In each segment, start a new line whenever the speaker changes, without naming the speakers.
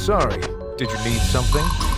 sorry. Did you need something?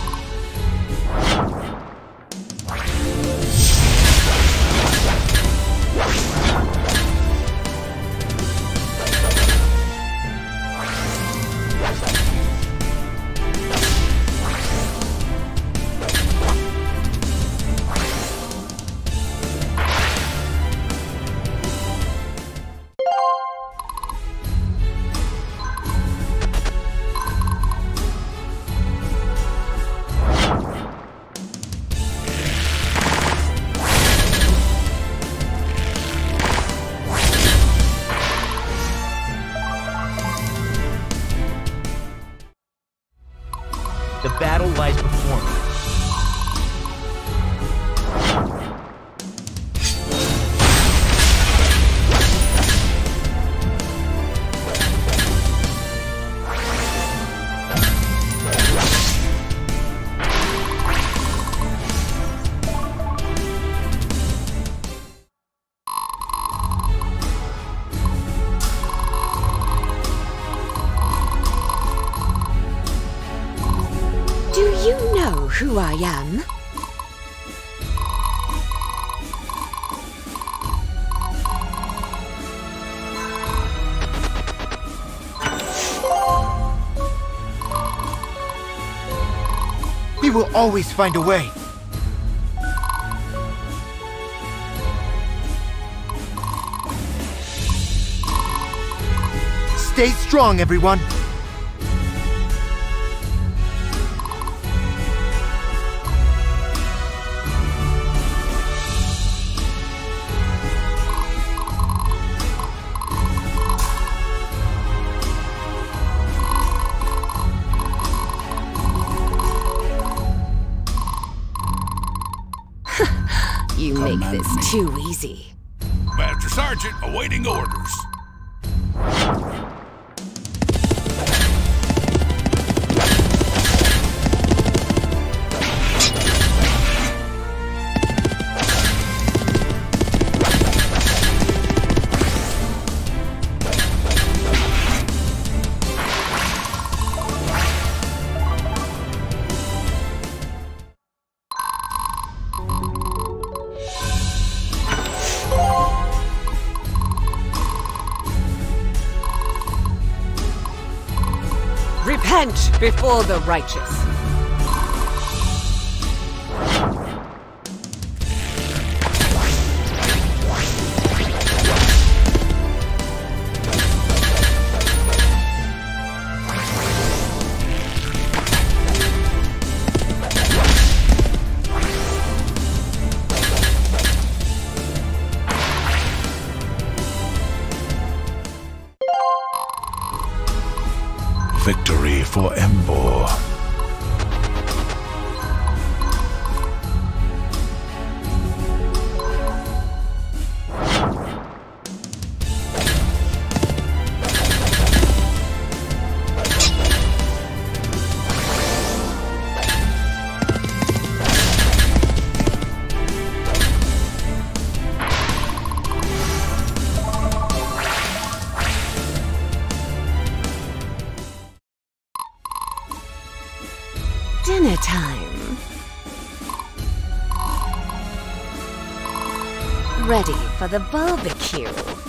You know who I am?
We will always find a way. Stay strong, everyone.
Before the righteous.
For
the barbecue.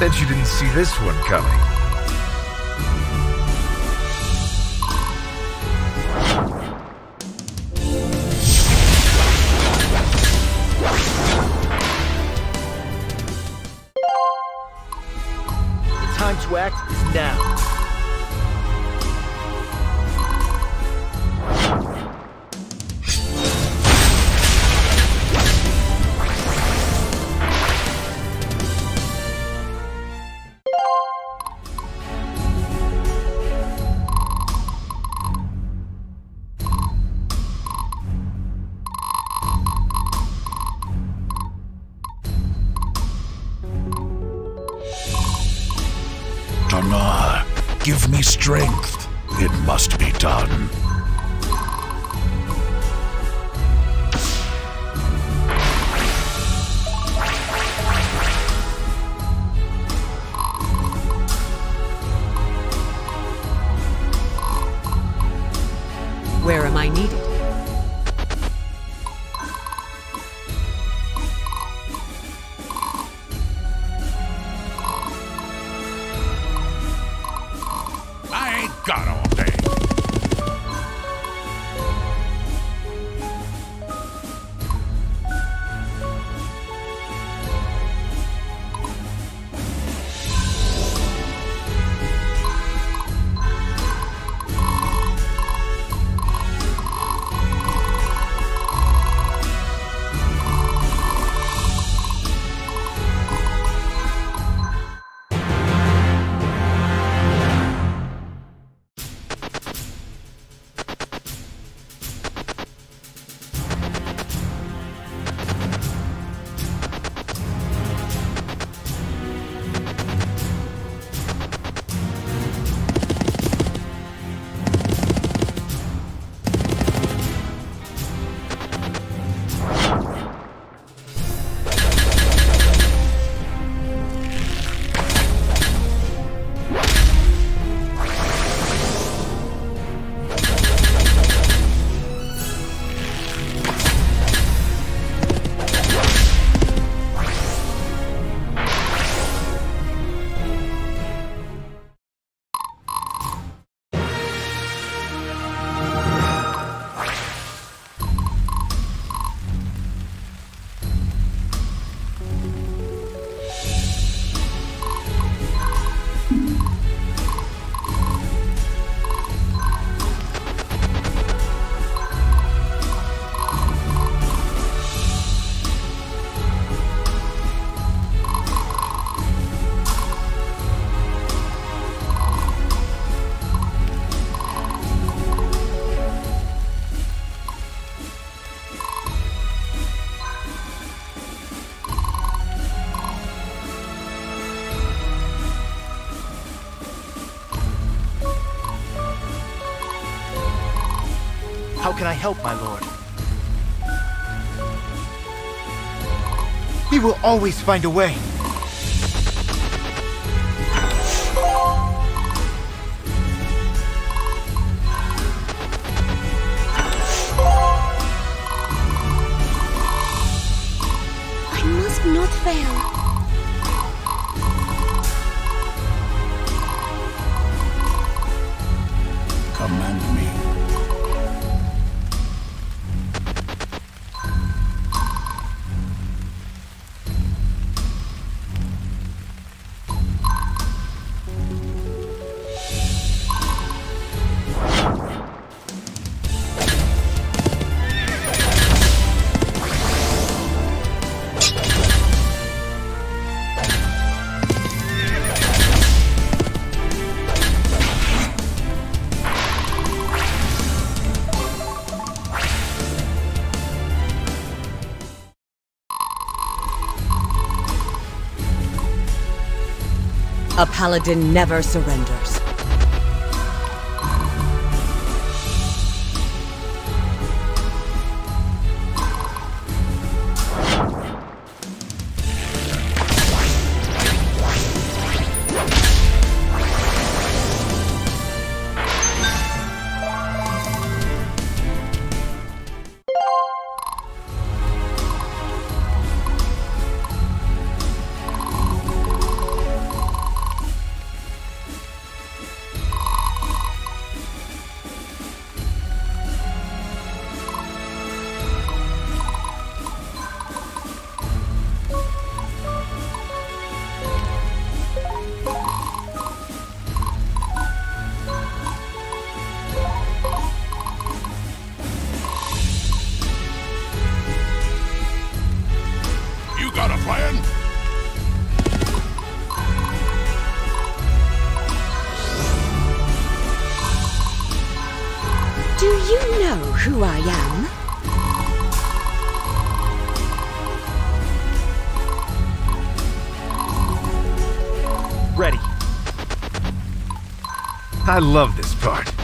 Bet you didn't see this one coming.
Give me strength. It must be done.
Can I help, my lord? We will always find a way.
Paladin never surrenders. I
love this part.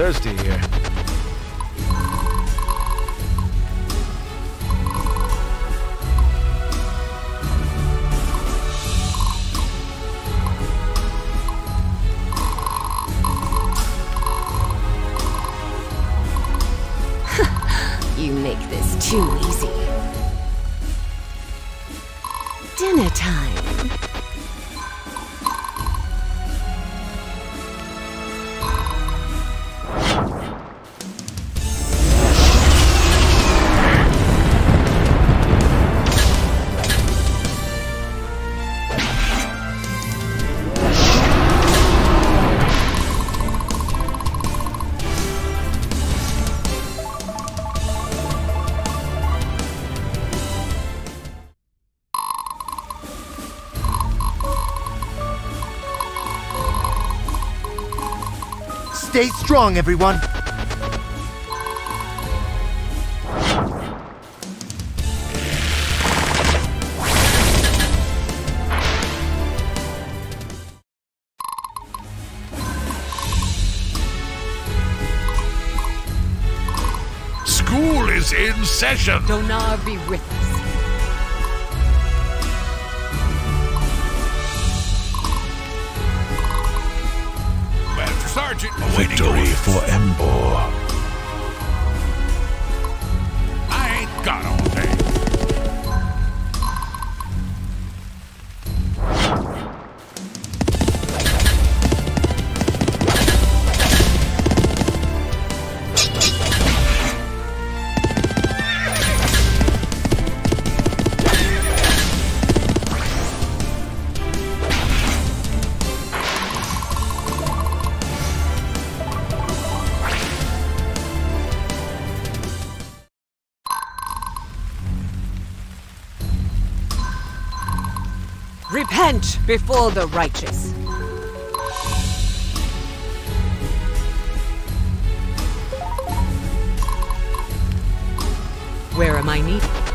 Thirsty
Stay strong, everyone.
School is in session.
Donar be with before the righteous. Where am I needed?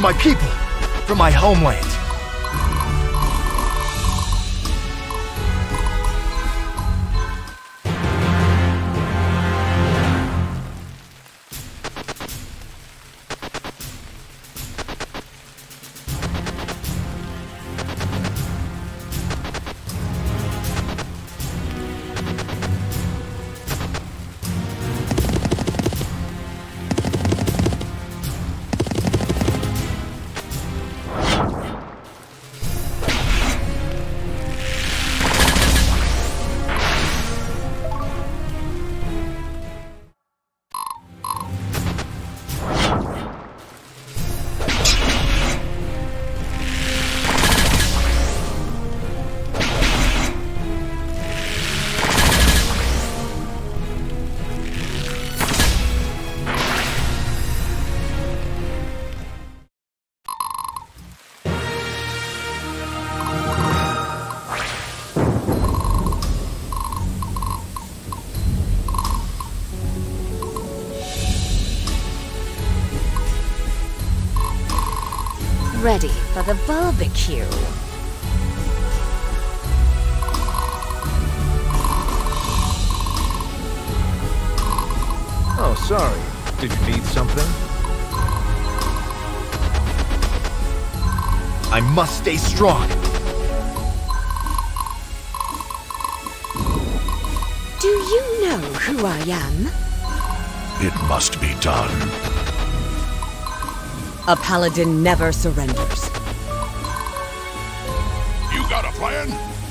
For my people. For my homeland.
For the barbecue.
Oh, sorry. Did you need something?
I must stay strong.
Do you know who I am?
It must be done.
A paladin never surrenders.
Plan?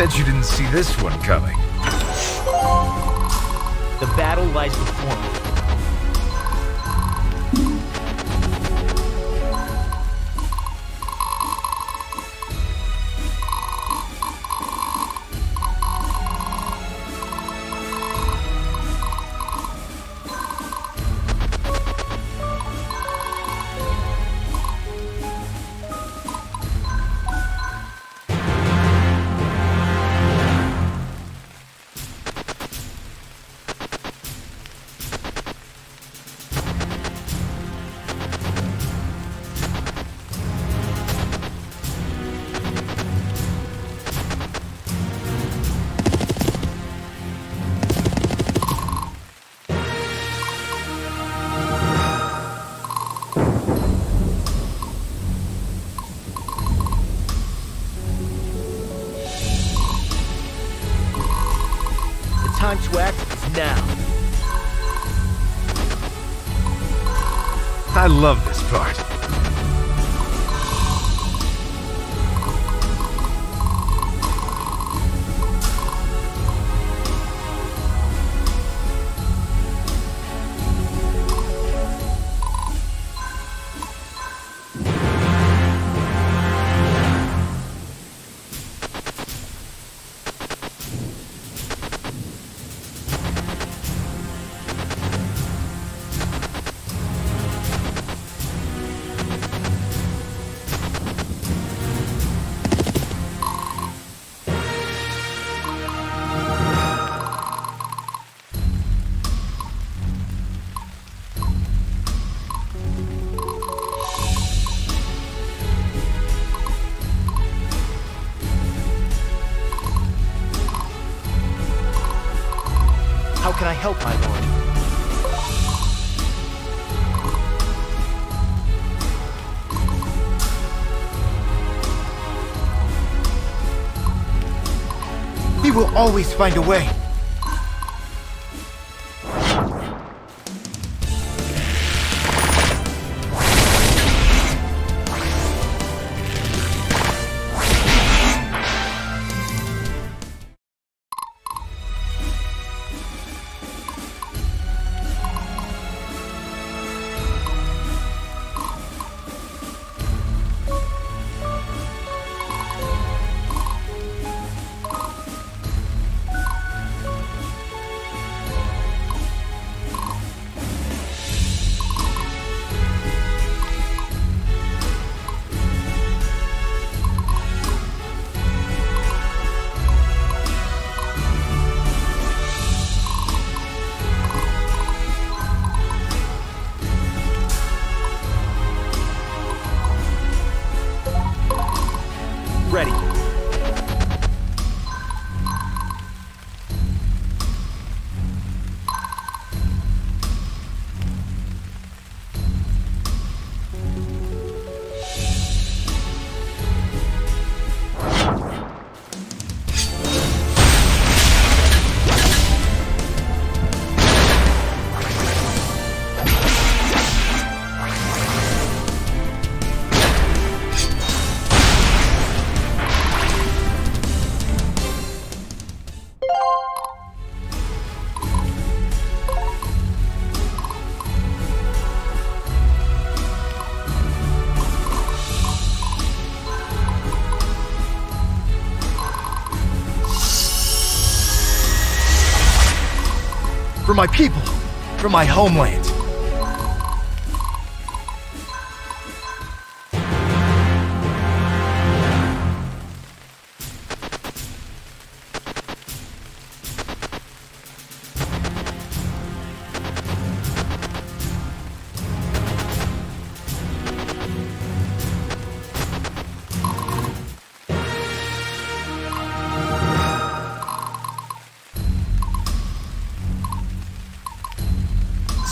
Bet you didn't see this one coming.
The battle lies before me.
I love this part.
We will always find a way. For my people. For my homeland.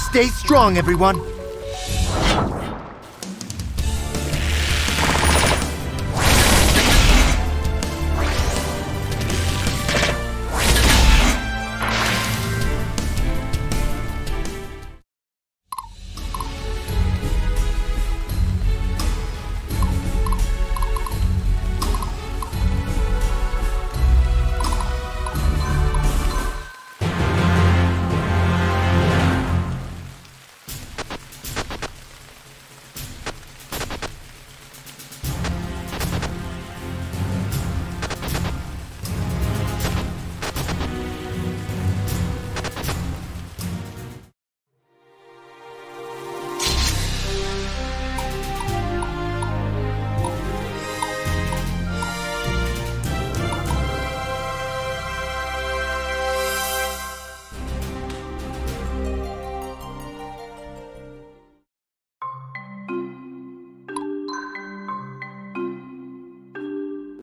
Stay strong, everyone.